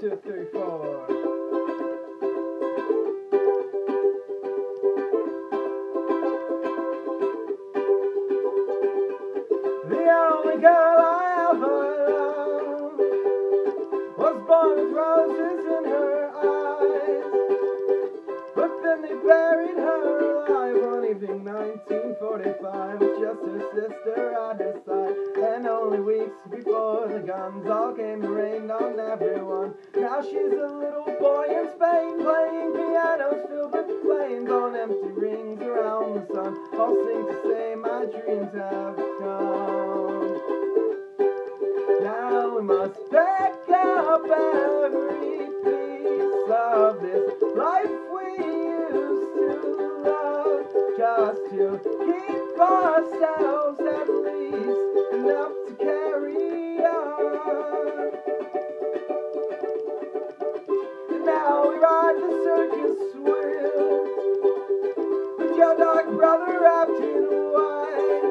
two, three, four. The only girl I ever loved was born with roses in her eyes. But then they buried her alive on evening 1945 with just her sister at her side. Only weeks before the guns all came and rained on everyone. Now she's a little boy in Spain playing pianos filled with flames on empty rings around the sun. All sing to say my dreams have come. Now we must pick up every piece of this life we used to love, just to keep ourselves at least enough to. Now the circus wheel with your dark brother wrapped in white.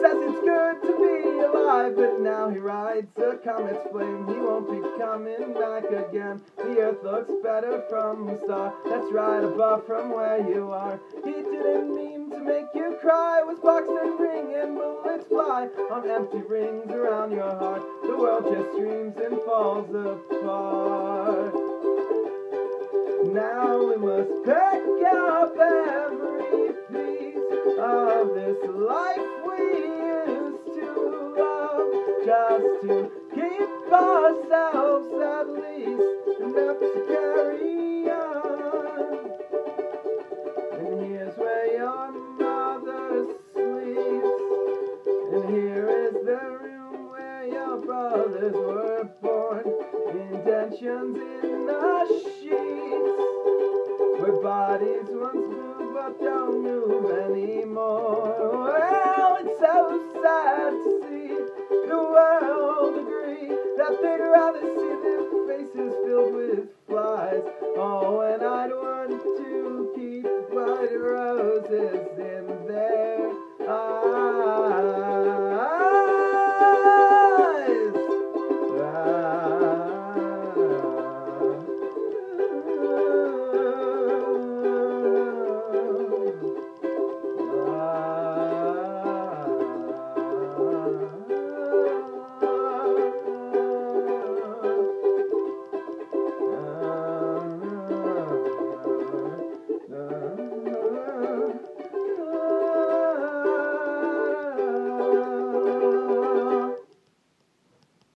Says it's good to be alive, but now he rides a comet's flame. He won't be coming back again. The earth looks better from a star that's right above from where you are. He didn't mean to make you cry. Was boxed and ring and fly on empty rings around your heart. The world just dreams and falls apart. Now we must pick up every piece of this life we used to love, just to keep ourselves at least enough to the room where your brothers were born. Intentions in the sheets, where bodies once moved but don't move anymore. Well, it's so sad to see the world agree that they'd rather see their faces filled with flies. Oh, and I'd want to keep white roses.